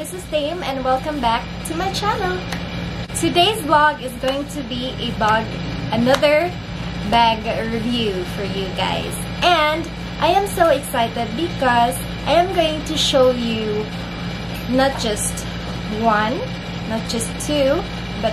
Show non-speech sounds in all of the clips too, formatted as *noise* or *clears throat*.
this is Dame and welcome back to my channel. Today's vlog is going to be a bag, another bag review for you guys. And I am so excited because I am going to show you not just one, not just two, but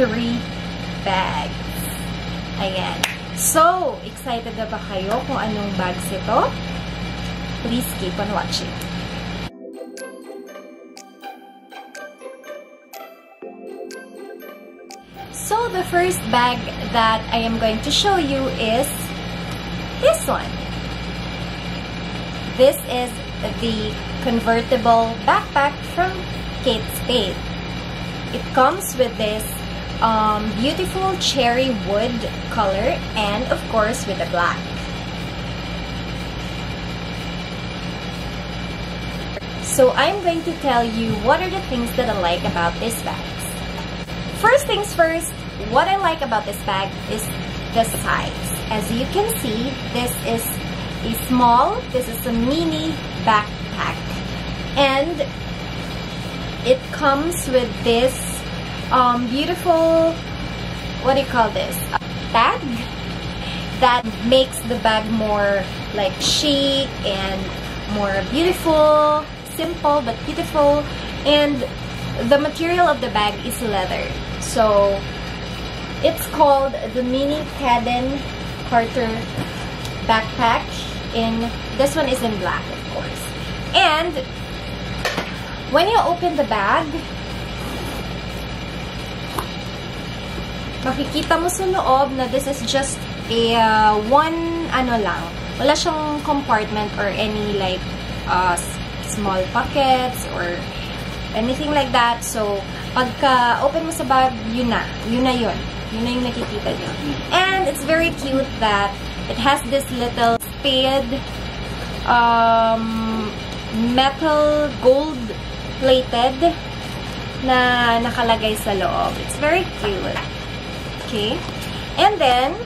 three bags. Ayan. So, excited na ba kayo kung anong bags ito? Please keep on watching. So, the first bag that I am going to show you is this one. This is the convertible backpack from Kate Spade. It comes with this um, beautiful cherry wood color and of course with the black. So I'm going to tell you what are the things that I like about this bag. First things first, what I like about this bag is the size. As you can see, this is a small, this is a mini backpack. And it comes with this um, beautiful, what do you call this? Tag that makes the bag more like chic and more beautiful, simple but beautiful. And the material of the bag is leather. So it's called the Mini Caden Carter backpack. In this one is in black, of course. And when you open the bag, makikita mo sa loob na this is just a uh, one ano lang. Wala siyang compartment or any like uh, small pockets or anything like that. So, pagka open mo sa bag, yun na. Yun na yun. Yun na yung nakikita nyo. And it's very cute that it has this little spade um, metal gold plated na nakalagay sa loob. It's very cute. Okay? And then,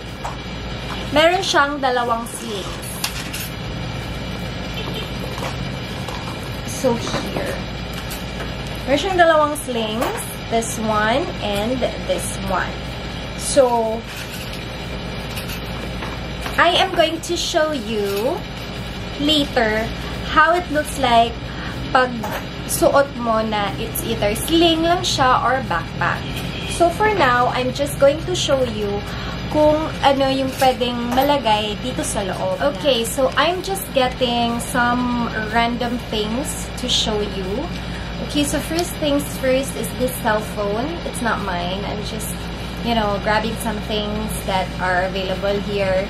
meron siyang dalawang slings. So, here. Meron siyang dalawang slings. This one and this one. So, I am going to show you later how it looks like pag suot mo na it's either sling lang siya or backpack. So, for now, I'm just going to show you kung ano yung pwedeng malagay dito sa loob. Okay, so I'm just getting some random things to show you. Okay, so first things first is this cell phone. It's not mine. I'm just, you know, grabbing some things that are available here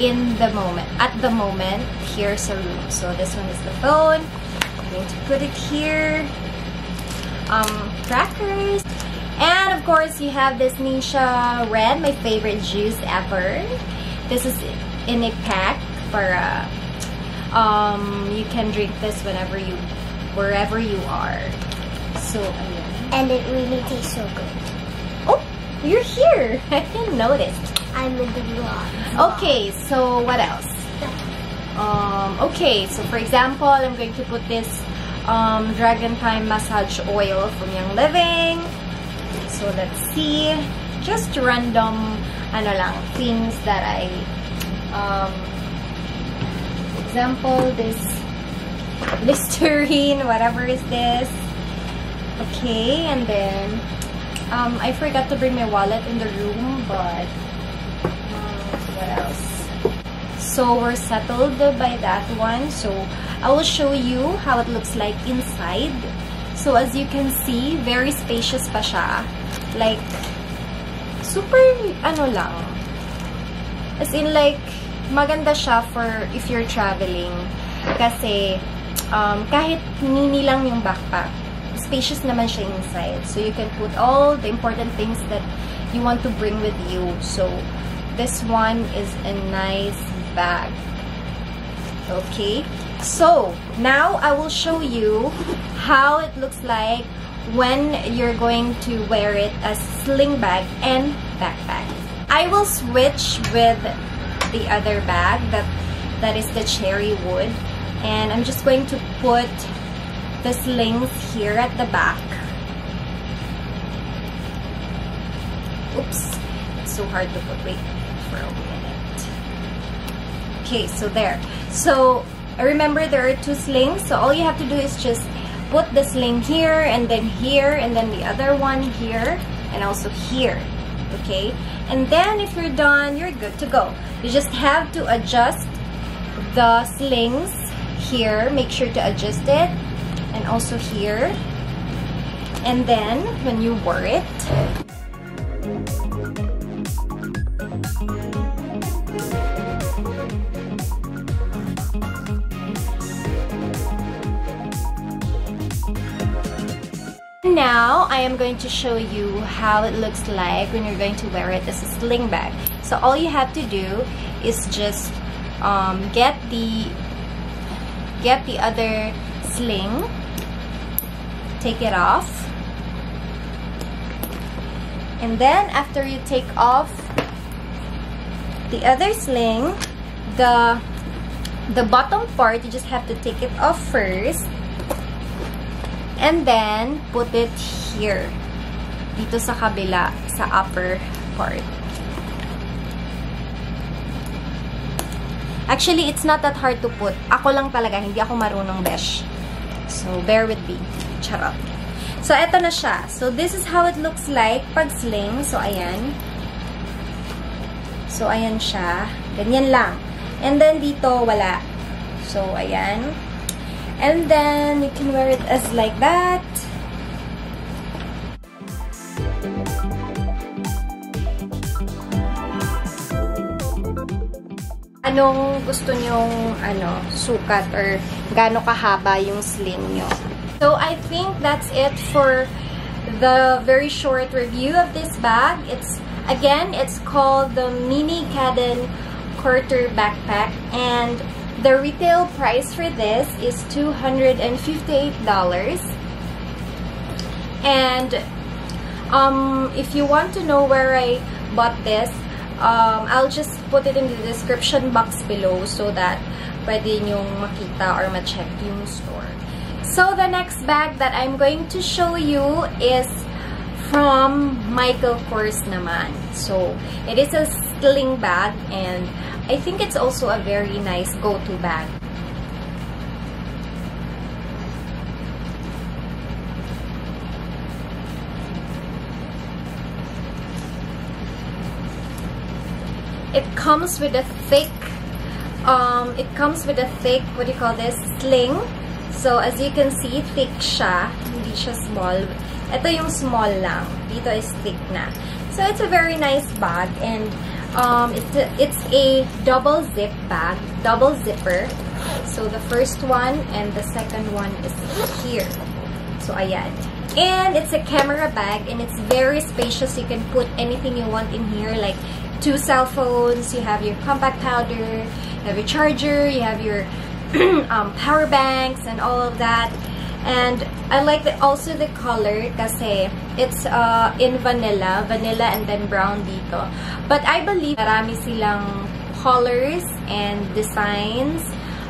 in the moment. At the moment, here's a room. So this one is the phone. I'm going to put it here. Um, crackers. And of course, you have this NingXia Red, my favorite juice ever. This is in a pack for, uh, um, you can drink this whenever you, wherever you are. So. And it really tastes so good. You're here. *laughs* I didn't notice. I'm in the vlog. Okay, so what else? Um, okay, so for example, I'm going to put this um, Dragon Time Massage Oil from Young Living. So let's see. Just random, ano lang, things that I, um, example, this *laughs* Listerine, whatever is this. Okay, and then, um, I forgot to bring my wallet in the room, but what else? So, we're settled by that one. So, I will show you how it looks like inside. So, as you can see, very spacious pa siya. Like, super, ano lang. As in, like, maganda siya for if you're traveling. Kasi, um, kahit mini lang yung backpack, spacious naman siya inside. So, you can put all the important things that you want to bring with you. So, this one is a nice bag. Okay, so now I will show you how it looks like when you're going to wear it as sling bag and backpack. I will switch with the other bag that that is the cherry wood and I'm just going to put the slings here at the back. Oops, it's so hard to put. Wait for a minute. Okay, so there. So, remember there are two slings. So, all you have to do is just put the sling here and then here and then the other one here and also here. Okay? And then if you're done, you're good to go. You just have to adjust the slings here. Make sure to adjust it. And also here. And then, when you wear it, Now, I am going to show you how it looks like when you're going to wear it as a sling bag. So all you have to do is just um, get the get the other sling, take it off, and then after you take off the other sling, the the bottom part you just have to take it off first And then, put it here. Dito sa kabila, sa upper part. Actually, it's not that hard to put. Ako lang talaga, hindi ako marunong besh. So, bear with me. Charot. So, eto na siya. So, this is how it looks like pag sling. So, ayan. So, ayan siya. Ganyan lang. And then, dito, wala. So, ayan. And then you can wear it as like that. Anong gusto nyong ano, sukat or gaano kahaba yung sling nyo? So I think that's it for the very short review of this bag. It's again, it's called the Mini Caden Quarter Backpack and The retail price for this is $258. And um, if you want to know where I bought this, um, I'll just put it in the description box below so that pwede nyong makita or ma-check yung store. So, the next bag that I'm going to show you is from Michael Kors naman. So, it is a sling bag and I think it's also a very nice go-to bag. It comes with a thick, um, it comes with a thick, what do you call this, sling. So, as you can see, thick siya. Hindi siya small. Ito yung small lang. Dito is thick na. So, it's a very nice bag and um, it's, a, it's a double zip bag, double zipper. So, the first one and the second one is here. So, ayan. And it's a camera bag and it's very spacious. You can put anything you want in here like two cell phones, you have your compact powder, you have your charger, you have your *clears throat* um, power banks and all of that. And I like the, also the color kasi it's uh, in vanilla, vanilla and then brown dito. But I believe marami silang colors and designs.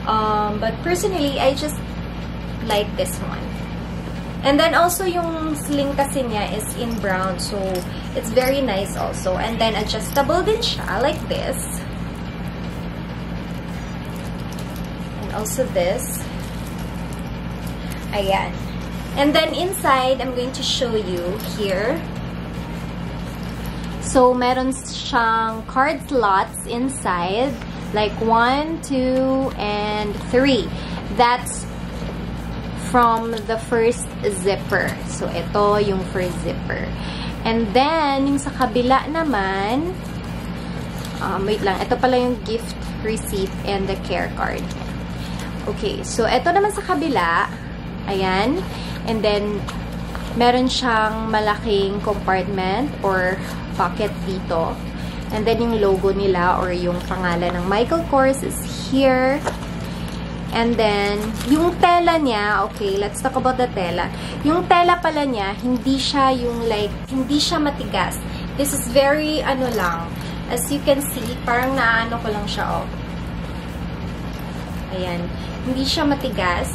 Um, but personally, I just like this one. And then also yung sling kasi niya is in brown. So, it's very nice also. And then adjustable din siya like this. Also this. Ayan. And then inside, I'm going to show you here. So, meron siyang card slots inside. Like 1, 2, and 3. That's from the first zipper. So, ito yung first zipper. And then, yung sa kabila naman, um, wait lang, ito pala yung gift receipt and the care card. Okay, so ito naman sa kabila, Ayan. And then, meron siyang malaking compartment or pocket dito. And then, yung logo nila or yung pangalan ng Michael Kors is here. And then, yung tela niya, okay, let's talk about the tela. Yung tela pala niya, hindi siya yung like, hindi siya matigas. This is very, ano lang, as you can see, parang naano ko lang siya, oh. Ayan. Hindi siya matigas.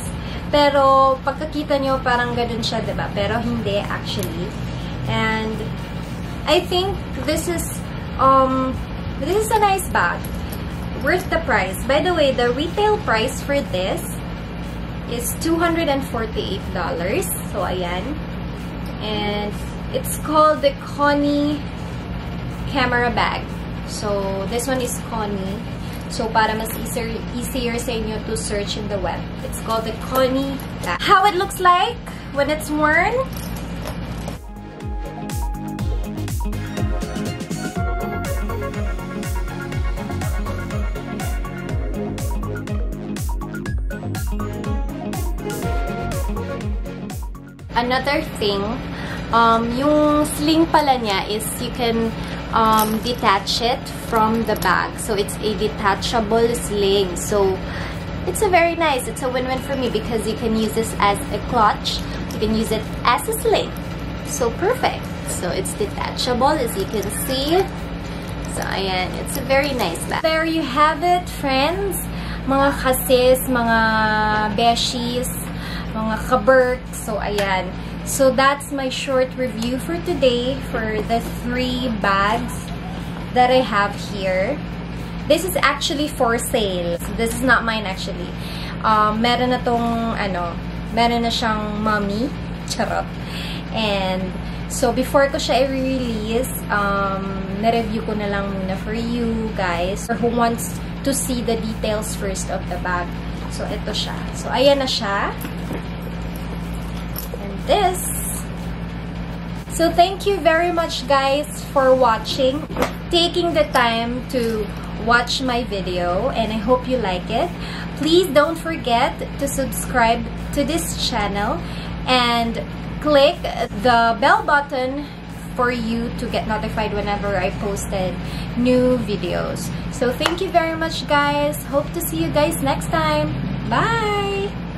Pero, pagkakita nyo, parang ganun siya, diba? Pero hindi, actually. And, I think this is, um, this is a nice bag. Worth the price. By the way, the retail price for this is $248. So, ayan. And, it's called the Connie camera bag. So, this one is Connie. So, para mas easier, easier sa inyo to search in the web. It's called the Connie bag. How it looks like when it's worn? Another thing, um, yung sling pala niya is you can um, detach it from the bag. So it's a detachable sling. So it's a very nice, it's a win-win for me because you can use this as a clutch. You can use it as a sling. So perfect. So it's detachable as you can see. So ayan, it's a very nice bag. There you have it, friends. Mga kasis, mga beshies, mga kaberk. So ayan. So that's my short review for today for the three bags that I have here. This is actually for sale. This is not mine actually. Um, meron na tong, ano, meron na siyang mommy. Charot. And, so before ko siya i-release, um, na-review ko na lang muna for you guys or who wants to see the details first of the bag. So, ito siya. So, ayan na siya this. So thank you very much guys for watching, taking the time to watch my video and I hope you like it. Please don't forget to subscribe to this channel and click the bell button for you to get notified whenever I posted new videos. So thank you very much guys. Hope to see you guys next time. Bye!